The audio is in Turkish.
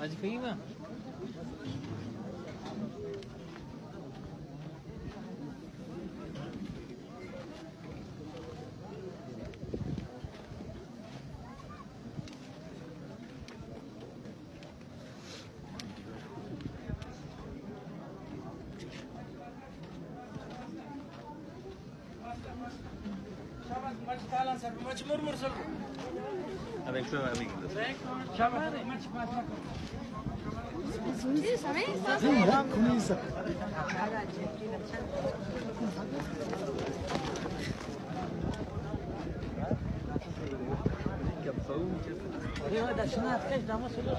Acıkayım mı? هذا شنو هذا كاش دعمه سلوش